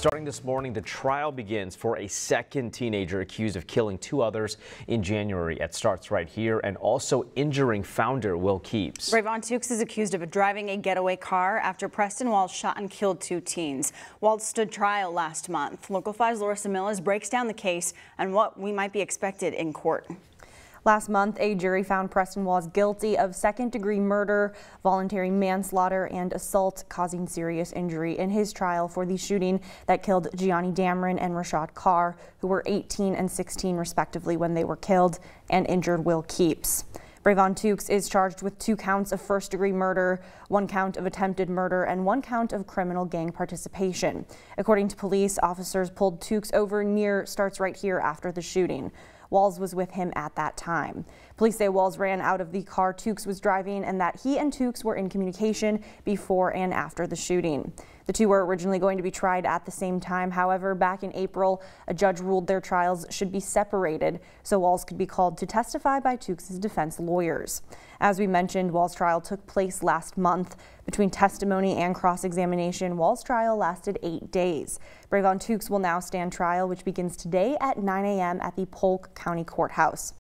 Starting this morning, the trial begins for a second teenager accused of killing two others in January. It starts right here and also injuring founder Will Keeps. Bravon Tukes is accused of driving a getaway car after Preston Walls shot and killed two teens. Walls stood trial last month. Local 5's Larissa Mills breaks down the case and what we might be expected in court. Last month, a jury found Preston Walls guilty of second-degree murder, voluntary manslaughter, and assault causing serious injury in his trial for the shooting that killed Gionni Dameron and Rashad Carr, who were 18 and 16 respectively when they were killed, and injured Will Keeps. Bravon Tukes is charged with two counts of first-degree murder, one count of attempted murder, and one count of criminal gang participation. According to police, officers pulled Tukes over near starts right here after the shooting. Walls was with him at that time. Police say Walls ran out of the car Tukes was driving and that he and Tukes were in communication before and after the shooting. The two were originally going to be tried at the same time. However, back in April, a judge ruled their trials should be separated so Walls could be called to testify by Tukes' defense lawyers. As we mentioned, Walls' trial took place last month. Between testimony and cross-examination, Walls' trial lasted eight days. Bravon Tukes will now stand trial, which begins today at 9 a.m. at the Polk County Courthouse.